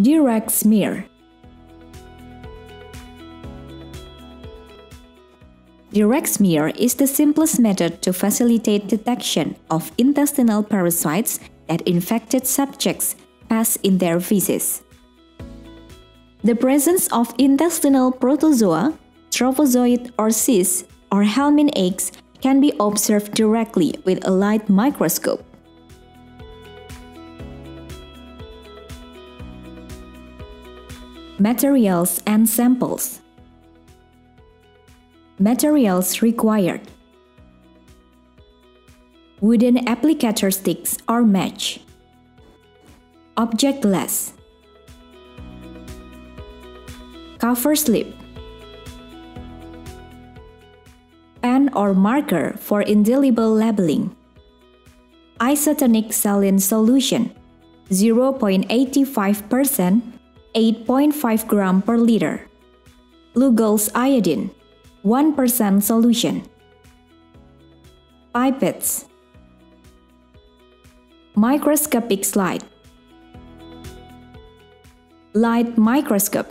Direct smear. Direct smear is the simplest method to facilitate detection of intestinal parasites that infected subjects pass in their feces. The presence of intestinal protozoa, trophozoite or cysts, or helminth eggs can be observed directly with a light microscope. Materials and samples. Materials required. Wooden applicator sticks or match. Object glass. Cover slip. Pen or marker for indelible labeling. Isotonic saline solution 0.85% 8.5 gram per liter. Lugol's iodine 1% solution. Pipettes. Microscopic slide. Light microscope.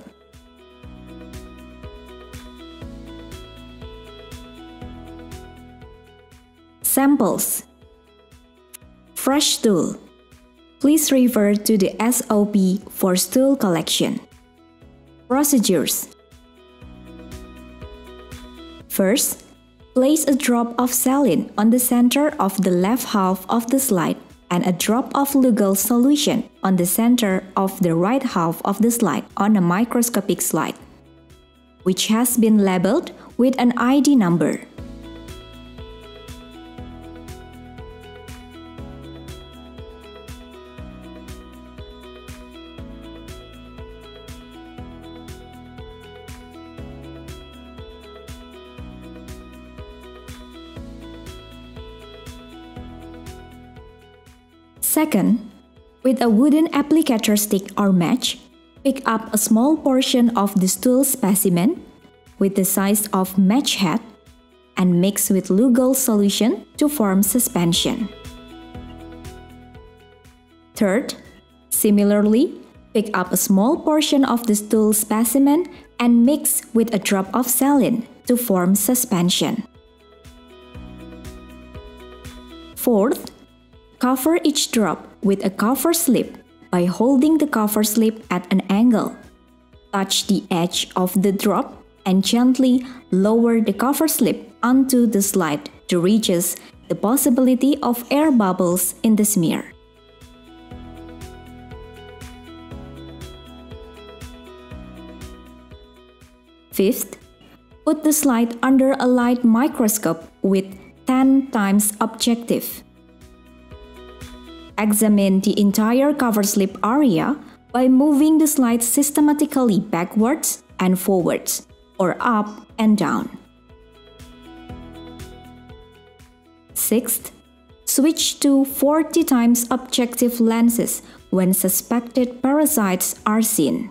Samples. Fresh stool. Please refer to the SOP for stool collection. Procedures. First, place a drop of saline on the center of the left half of the slide and a drop of Lugol solution on the center of the right half of the slide on a microscopic slide, which has been labeled with an ID number. Second, with a wooden applicator stick or match, pick up a small portion of the stool specimen with the size of match head and mix with Lugol solution to form suspension. Third, similarly, pick up a small portion of the stool specimen and mix with a drop of saline to form suspension. Fourth, Cover each drop with a cover slip by holding the cover slip at an angle. Touch the edge of the drop and gently lower the cover slip onto the slide to reduce the possibility of air bubbles in the smear. Fifth, put the slide under a light microscope with 10 times objective. Examine the entire cover slip area by moving the slide systematically backwards and forwards, or up and down. Sixth, switch to 40 times objective lenses when suspected parasites are seen.